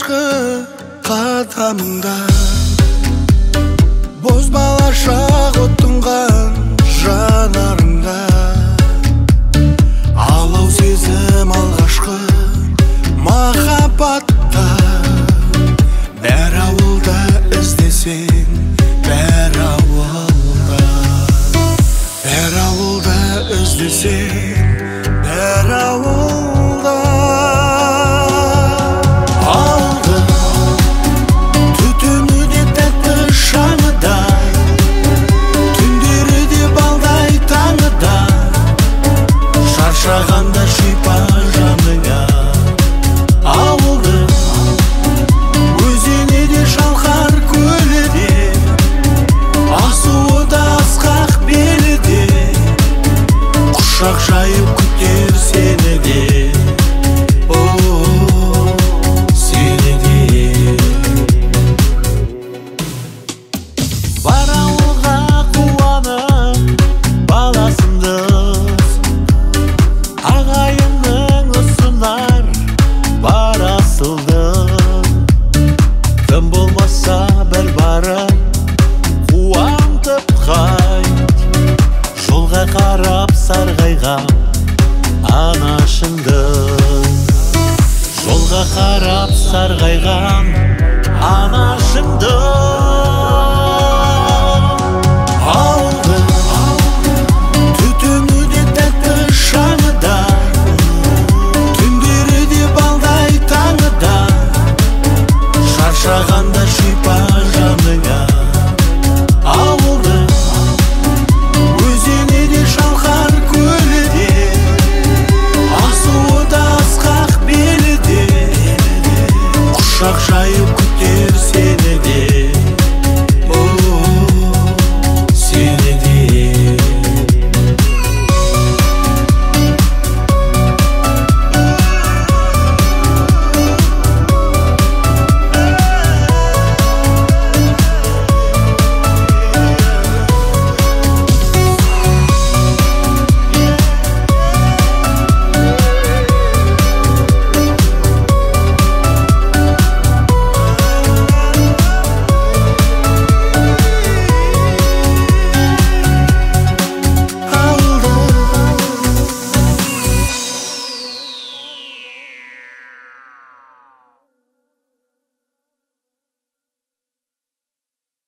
алғашқы бозбала бозбалаша тұнған жанарың асылдым тым болмаса бір барып қуантып қайт жолға қарап сарғайған анашыңды жолға қарап сарғайған